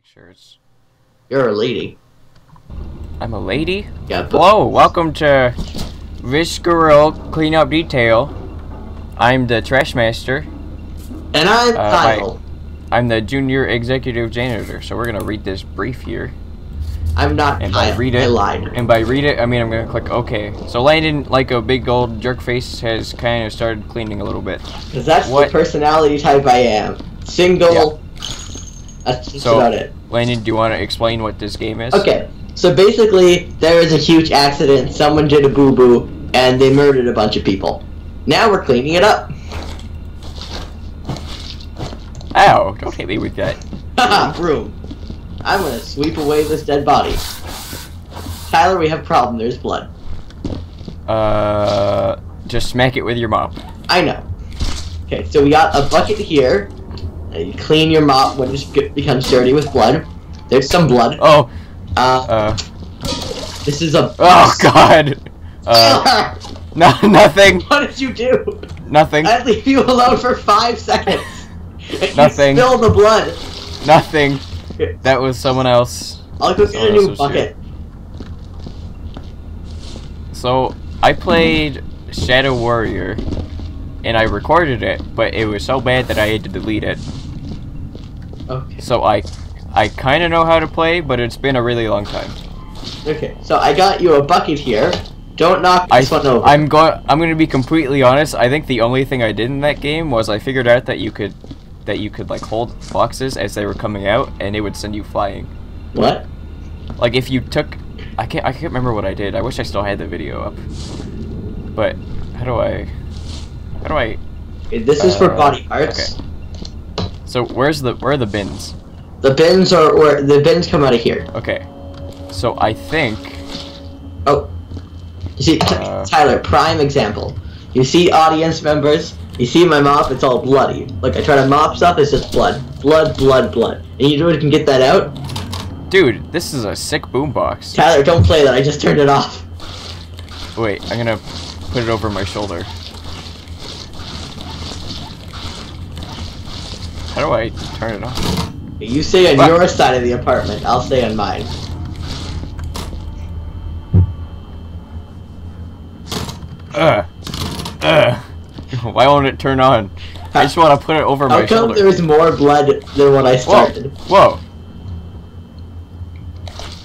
Make sure it's. You're a lady. I'm a lady. Yeah. But Hello, welcome to Visceral Cleanup Detail. I'm the trash master. And I'm Uh, Kyle. I'm the junior executive janitor. So we're gonna read this brief here. I'm not And by read I it, lied. and by read it, I mean I'm gonna click OK. So Landon, like a big old jerk face, has kind of started cleaning a little bit. Because that's what- the personality type I am. Single. That's just So- about it. Landon, do you want to explain what this game is? Okay. So basically, there was a huge accident. Someone did a boo boo, and they murdered a bunch of people. Now we're cleaning it up. Ow! Don't hit me with that. Haha, broom. I'm gonna sweep away this dead body. Tyler, we have a problem. There's blood. Uh, just smack it with your mop. I know. Okay, so we got a bucket here. And you clean your mop when it becomes dirty with blood. There's some blood. Oh, Uh, uh, this is a. oh God. Uh, no, nothing, what did you do? nothing, I leave you alone for five seconds. Nothing. You spill the blood. nothing. That was someone else. I'll go get a new bucket. So I played Shadow Warrior, and I recorded it, but it was so bad that I had to delete it. Okay. So I, I kind of know how to play, but it's been a really long time. Okay. So I got you a bucket here. Don't knock I, this one over. I'm going. I'm going to be completely honest. I think the only thing I did in that game was I figured out that you could, that you could like hold boxes as they were coming out, and it would send you flying. What? Like if you took, I can't. I can't remember what I did. I wish I still had the video up. But how do I? How do I? This is for Uh, body parts. okay. So where's the where are the bins? The bins are where the bins come out of here. Okay. So I think. Oh. You see, Uh. Tyler, prime example. You see audience members, you see my mop, it's all bloody. Like, I try to mop stuff, it's just blood. Blood, blood, blood. And you know what can get that out? Dude, this is a sick boombox. Tyler, don't play that, I just turned it off. Wait, I'm gonna put it over my shoulder. How do I turn it off? You stay on Fuck. your side of the apartment, I'll stay on mine. Uh, uh, Ugh. Ugh. Why won't it turn on? I just want to put it over How my come shoulder. there's more blood than when I Whoa. started? Whoa.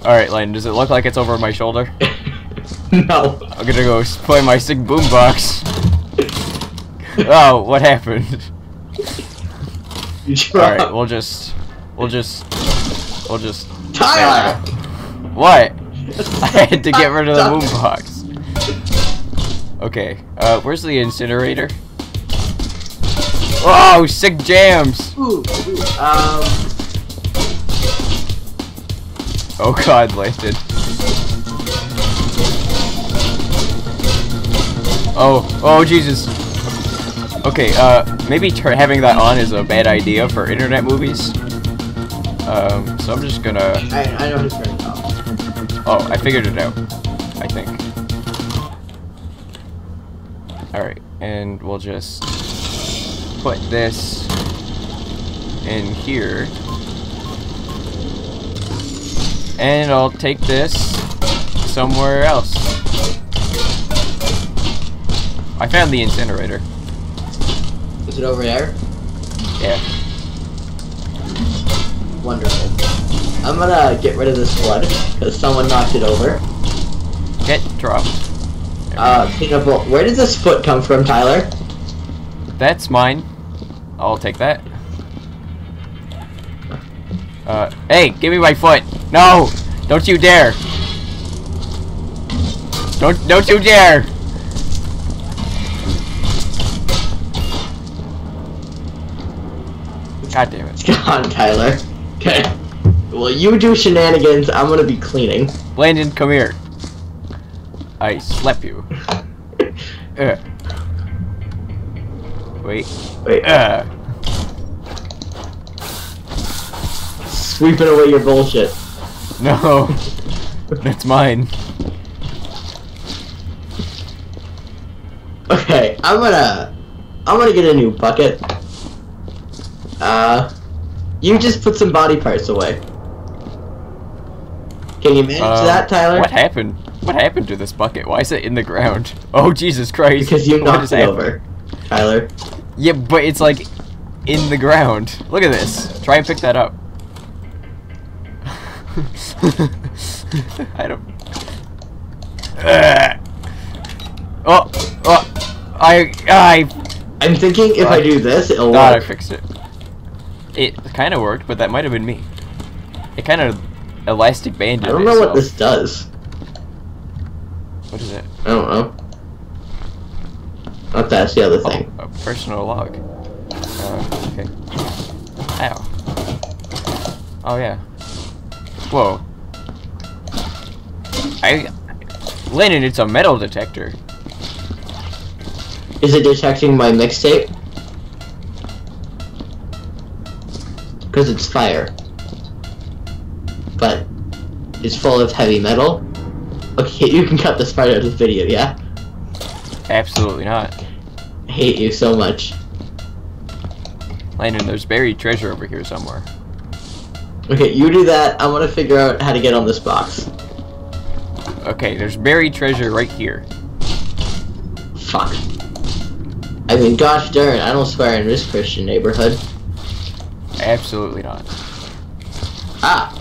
Alright, Lane, does it look like it's over my shoulder? no. I'm gonna go play my sick boombox. oh, what happened? Try. Alright, we'll just. We'll just. We'll just. Tyler! What? I had to get rid of the boombox. Okay, uh, where's the incinerator? Oh, sick jams! Ooh, ooh, um, Oh god, Landon. Oh, oh Jesus. Okay, uh, maybe tur having that on is a bad idea for internet movies. Um, so I'm just gonna... I, I know how to turn it off. Oh, I figured it out. I think. Alright, and we'll just put this in here. And I'll take this somewhere else. I found the incinerator. Is it over there? Yeah. Wonderful. I'm gonna get rid of this blood, because someone knocked it over. Get dropped. Uh, peanut. Where did this foot come from, Tyler? That's mine. I'll take that. Uh, hey, give me my foot. No! Don't you dare! Don't, don't you dare! God damn it. Come on, Tyler. Okay. Well, you do shenanigans, I'm gonna be cleaning. Landon, come here. I slap you. Ugh. Uh. Wait. Wait, Ugh. sweeping away your bullshit. No. That's mine. Okay, I'm gonna... I'm gonna get a new bucket. Uh... You just put some body parts away. Can you manage Um, that, Tyler? What happened? What happened to this bucket? Why is it in the ground? Oh Jesus Christ! Because you knocked it over, Tyler. Yeah, but it's like in the ground. Look at this. Try and pick that up. I don't. Ugh. Oh, oh, I, I I'm thinking if I do this, it'll thought I fixed it. It kind of worked, but that might have been me. It kind of elastic banded. I don't know what this does. What is it? I don't know. Not that's the other thing. Oh, a personal log. Uh, okay. Ow. Oh yeah. Whoa. I, Landon, it's a metal detector. Is it detecting my mixtape? Because it's fire. But it's full of heavy metal. Okay, you can cut this part out of the video, yeah? Absolutely not. I hate you so much. Landon, there's buried treasure over here somewhere. Okay, you do that. I'm gonna figure out how to get on this box. Okay, there's buried treasure right here. Fuck. I mean, gosh darn, I don't swear in this Christian neighborhood. Absolutely not. Ah!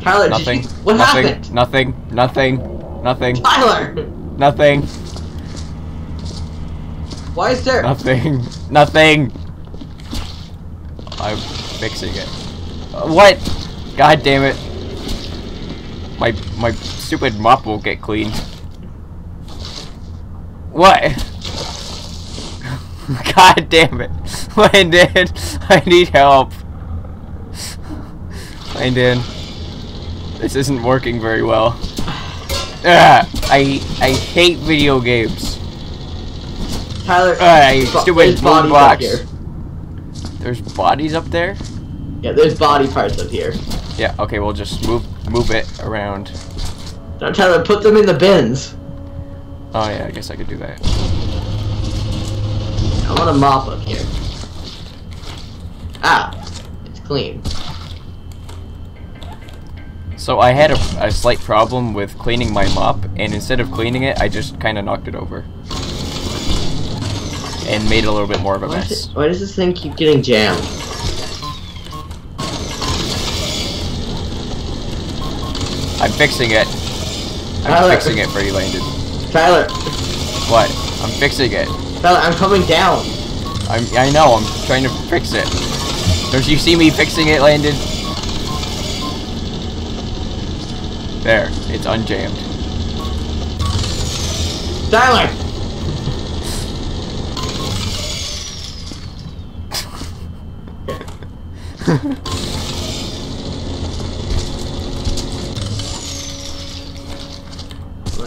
Tyler, Nothing. you, what nothing. happened? Nothing. Nothing. Nothing. Tyler! Nothing. Why is there... Nothing. Nothing. I'm fixing it. Uh, what? God damn it. My my stupid mop won't get cleaned. What? God damn it. Landon, I need help. Landon. This isn't working very well. Ah, I I hate video games. Tyler, you stupid there's bodies up here. There's bodies up there? Yeah, there's body parts up here. Yeah, okay, we'll just move move it around. Now, Tyler, put them in the bins. Oh yeah, I guess I could do that. I want a mop up here. Ah, it's clean. So I had a, a slight problem with cleaning my mop, and instead of cleaning it, I just kind of knocked it over. And made a little bit more of a Why, mess. it- why does this thing keep getting jammed? I'm fixing it. I'm fixing it for you, Landon. Tyler, What? I'm fixing it. Tyler, I'm coming down. I'm, I know, I'm trying to fix it. Don't you see me fixing it, Landon? There, it's unjammed. Tyler!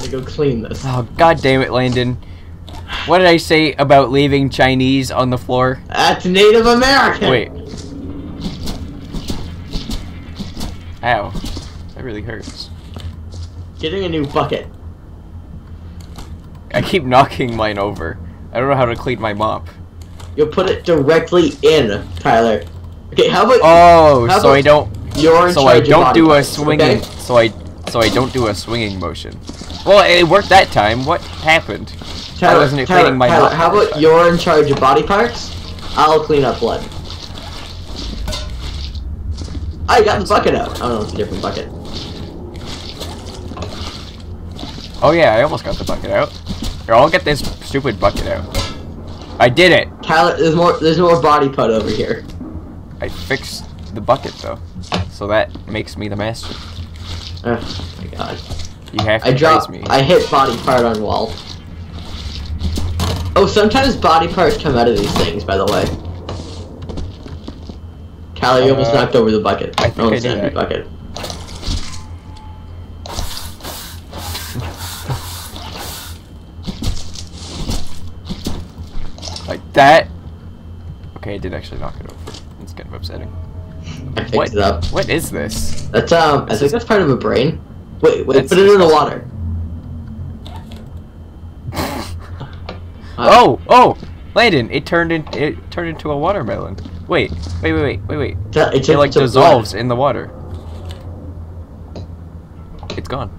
gonna go clean this. Oh, god damn it, Landon. What did I say about leaving Chinese on the floor? That's Native American! Wait. Ow. That really hurts. Getting a new bucket. I keep knocking mine over. I don't know how to clean my mop. You'll put it directly in, Tyler. Okay, how about Oh, How so I don't you're in so I don't do a swinging okay? so I so I don't do a swinging motion. Well, it worked that time. What happened? Tyler, wasn't Tyler, cleaning my Tyler, how about time. you're in charge of body parts? I'll clean up blood. I got the bucket out. Oh no, it's a different bucket. Oh yeah, I almost got the bucket out. Here, I'll get this stupid bucket out. I did it. Tyler, there's more. There's more body put over here. I fixed the bucket though, so that makes me the master. Oh my god. You have to I dropped. me. I hit body part on wall. Oh, sometimes body parts come out of these things. By the way. Callie, you almost Uh, knocked over the bucket. I think I did that. bucket. Like that. Okay, I did actually knock it over. It's kind of upsetting. I picked What? it up. What is this? That's um. I think that's part of a brain. Wait, wait. That's put it in the water. Oh, oh, Landon, it turned in it turned into a watermelon. Wait, wait, wait, wait, wait, wait. It, It like dissolves in the water. It's gone.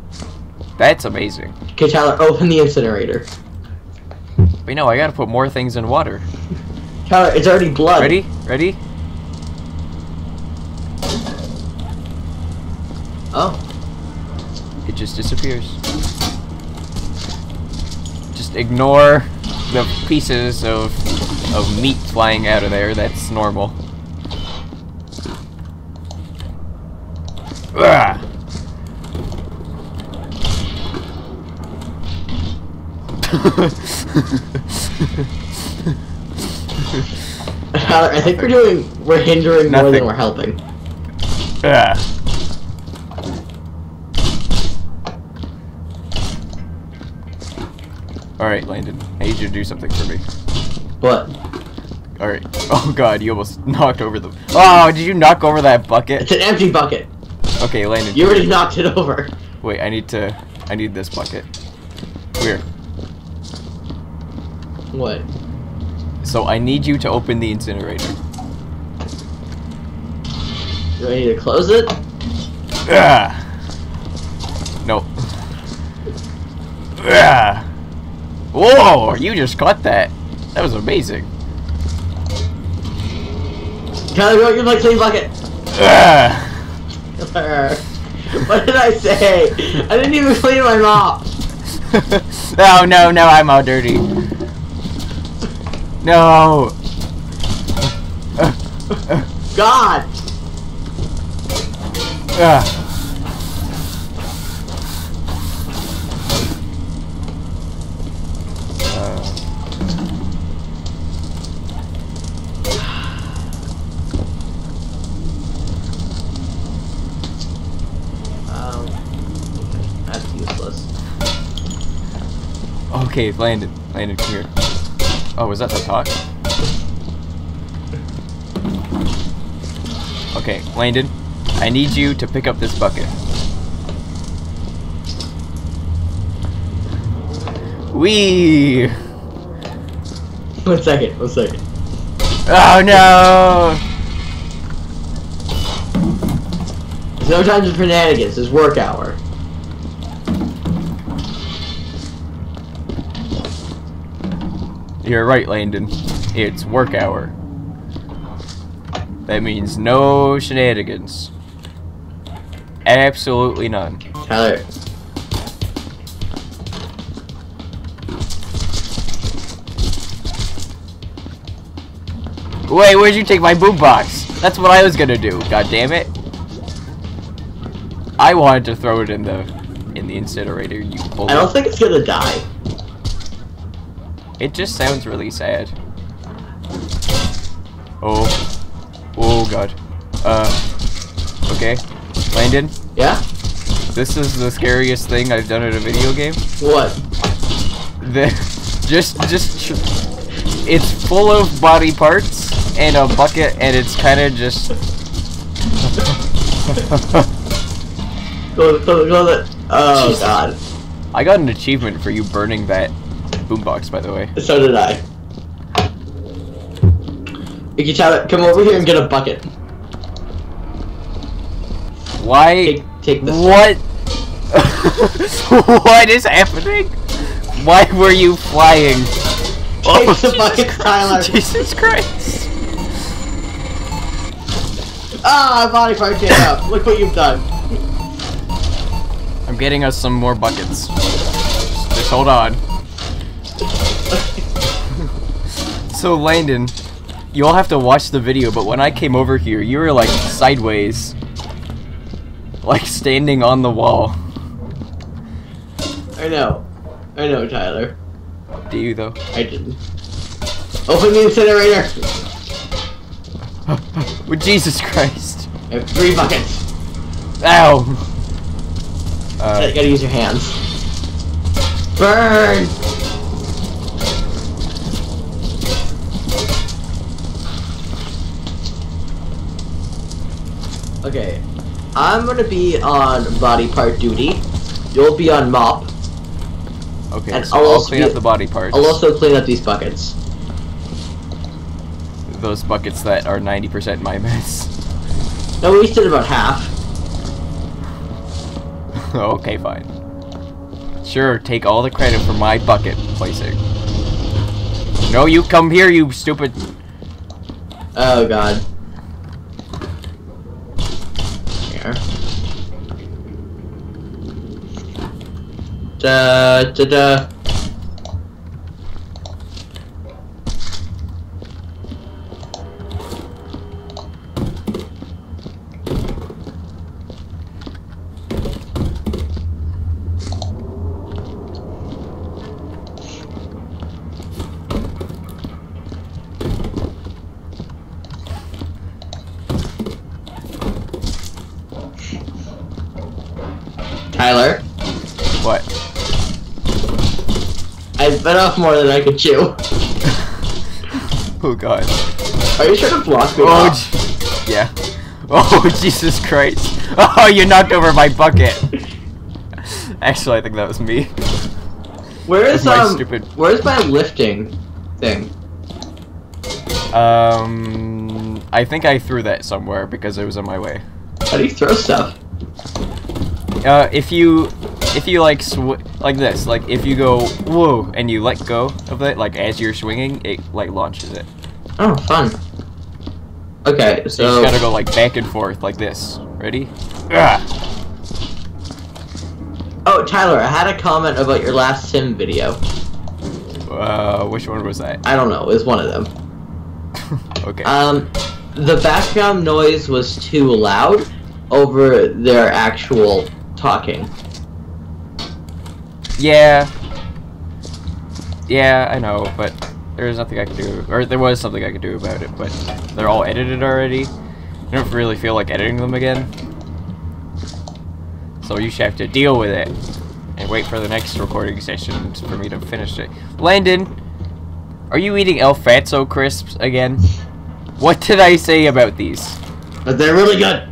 That's amazing. Okay, Tyler, open the incinerator. Wait, no, I gotta put more things in water. Tyler, it's already blood. Ready? Ready? Oh, just disappears. Just ignore the pieces of of meat flying out of there. That's normal. Ah. I think we're doing, we're hindering more than we're helping. Ah. Alright, Landon. I need you to do something for me. What? Alright. Oh god, you almost knocked over the- Oh, did you knock over that bucket? It's an empty bucket. Okay, Landon. You already knocked it over. Wait, I need to... I need this bucket. Weird. What? So I need you to open the incinerator. Do I need to close it? Ah. No. Ah. Whoa! You just caught that. That was amazing. Tyler, go get your like clean bucket. What did I say? I didn't even clean my mop. oh no, no, I'm all dirty. No. God. Ah. Uh, Um, useless. Okay, Landon. Landon, here. Oh, was that the talk? Okay, Landon. I need you to pick up this bucket. Wee! One second, one second. Oh no! There's no time for shenanigans. It's work hour. You're right, Landon. It's work hour. That means no shenanigans. Absolutely none. Tyler, Wait, where'd you take my boombox? That's what I was gonna do. God damn it! I wanted to throw it in the in the incinerator. You I don't think it's gonna die. It just sounds really sad. Oh, oh god. Uh, okay, Landon. Yeah? This is the scariest thing I've done in a video game. What? The just just it's full of body parts and a bucket and it's kind of just Go, go, go, the. Oh Jesus. god. I got an achievement for you burning that boombox by the way. So did I. Tyler, come over here and get a bucket. Why Take, take this. what What is happening? Why were you flying? Take oh, the bucket, Tyler. Jesus Christ. Ah, body part came up. Look what you've done. I'm getting us some more buckets. Just, just hold on. So Landon, you all have to watch the video, but when I came over here, you were like sideways. Like standing on the wall. I know. I know, Tyler. Do you though? I didn't. Open the incinerator. Well, Jesus Christ. Three buckets. Ow. You Uh, gotta use your hands. Burn! Okay. I'm gonna be on body part duty. You'll be on mop. okay, and so I'll I'll also clean up the body parts. I'll also clean up these buckets. Those buckets that are 90% my mess. No, we each did about half. okay, fine. Sure, take all the credit for my bucket placing. No, you come here, you stupid. Oh god. Here. Da da da. I bit off more than I could chew. Oh god. Are you trying to block me Oh, off? yeah. Oh, Jesus Christ. Oh, you knocked over my bucket. Actually, I think that was me. Where is my um? stupid- Where's my lifting thing? Um, I think I threw that somewhere because it was on my way. How do you throw stuff? Uh, if you, if you like sw like this, like if you go whoa and you let go of it, like as you're swinging, it like launches it. Oh, fun. Okay, So you just gotta go like back and forth like this. Ready? Ah. oh Tyler, I had a comment about your last sim video. Uh, which one was that? I don't know, it was one of them. okay. Um, the background noise was too loud over their actual talking. Yeah. Yeah, I know, but there's nothing I can do. Or there was something I could do about it, but they're all edited already. I don't really feel like editing them again. So you should have to deal with it. And wait for the next recording session for me to finish it. Landon, are you eating El Fatso crisps again? What did I say about these? But they're really good.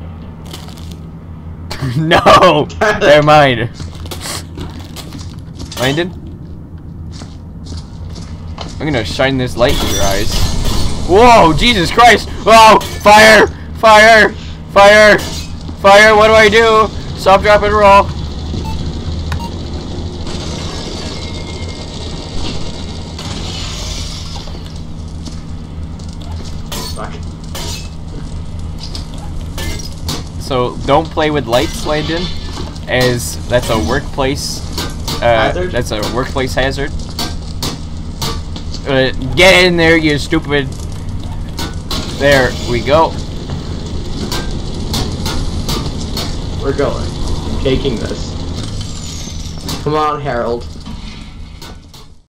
no! They're mine. Landon? I'm gonna shine this light in your eyes. Whoa, Jesus Christ! Whoa! Fire! Fire! Fire! Fire! What do I do? Stop, drop, and roll. So don't play with lights, Landon, as that's a workplace. Uh, Hazard? That's a workplace hazard. Uh, get in there, you stupid. There we go. We're going. I'm taking this. Come on, Harold.